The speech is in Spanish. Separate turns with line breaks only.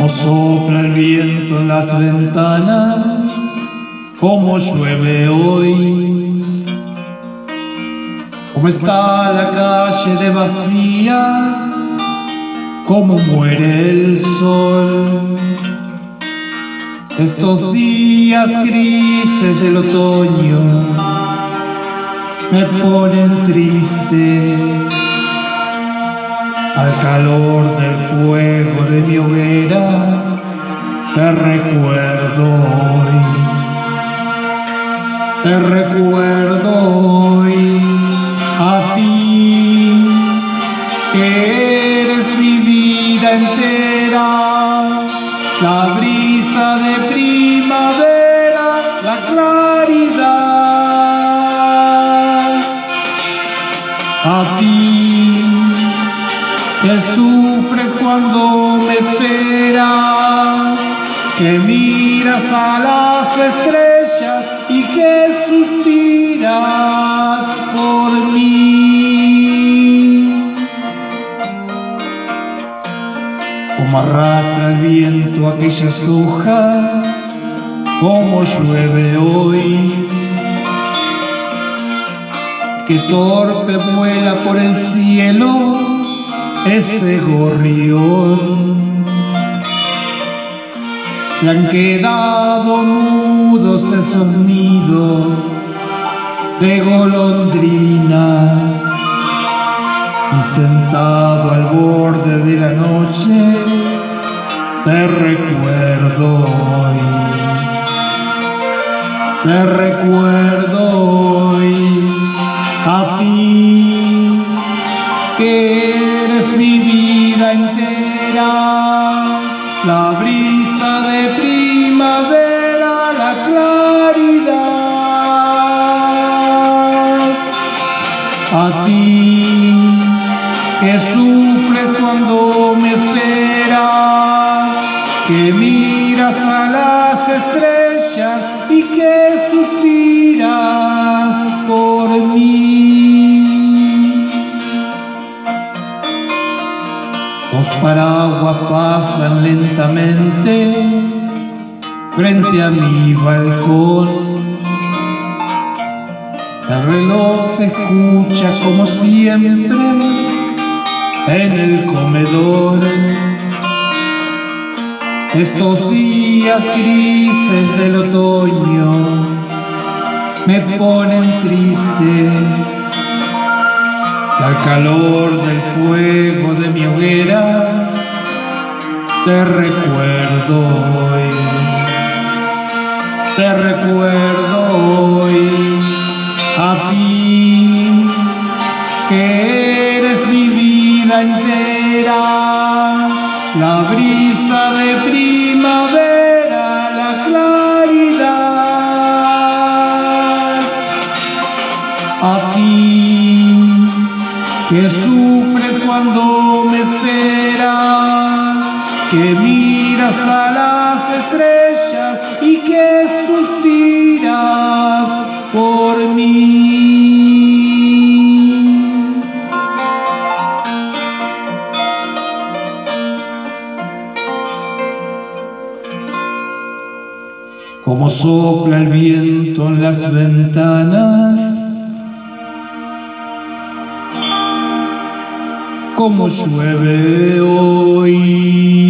Como sopla el viento en las ventanas, como llueve hoy. Como está la calle de vacía, como muere el sol. Estos días grises del otoño me ponen triste al calor del fuego de mi hoguera te recuerdo hoy. Te recuerdo hoy a ti que eres mi vida entera la brisa de primavera la claridad. A ti que sufres cuando me esperas, que miras a las estrellas y que suspiras por mí. Como arrastra el viento aquellas hojas, como llueve hoy que torpe vuela por el cielo ese gorrión. Se han quedado mudos esos nidos de golondrinas. Y sentado al borde de la noche te recuerdo hoy, te recuerdo hoy a ti eres mi vida entera, la brisa de primavera, la claridad. A ti que sufres cuando me esperas, que miras a las estrellas y que pasan lentamente frente a mi balcón. El reloj se escucha como siempre en el comedor. Estos días grises del otoño me ponen triste. Al calor del fuego te recuerdo hoy, te recuerdo hoy a ti que eres mi vida entera, la brisa de primavera, la claridad. A ti que sufres cuando me esperas, que miras a las estrellas y que suspiras por mí. Como sopla el viento en las ventanas, como llueve hoy.